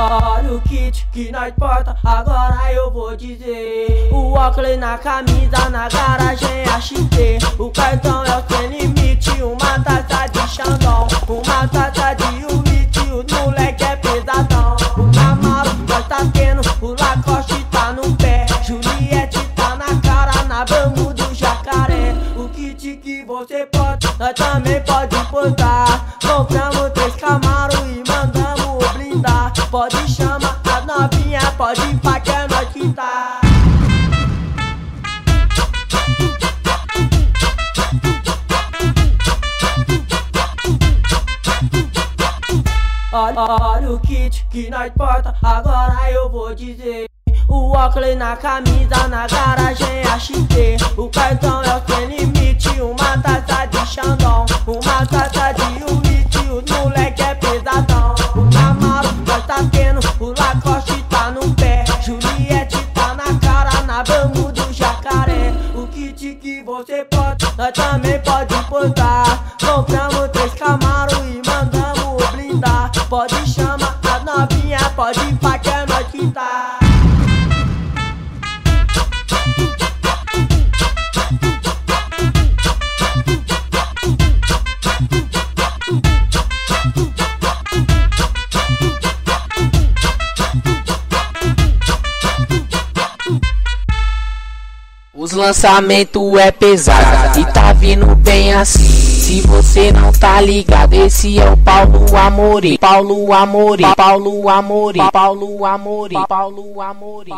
Olha o kit que nós porta, agora eu vou dizer. O óculos na camisa, na garagem a XT O cartão é o sem limite, que você pode, nós também pode portar Compramos três Camaro e mandamos blindar. Pode chamar a novinha, pode ir é nós que tá. Olha, olha o kit que nós porta, agora eu vou dizer. O óculos na camisa, na garagem a XT O cartão Taça de Unite, o moleque é pesadão. O Camaro nós tá tendo, o Lacoste tá no pé. Juliette tá na cara, na bambu do jacaré. O kit que você pode, nós também pode portar Compramos três Camaro e mandamos blindar. Pode chamar a novinha, pode ir Os lançamentos é pesado e tá vindo bem assim. Se você não tá ligado, esse é o Paulo Amore. Paulo Amore, Paulo Amore, Paulo Amore, Paulo Amore.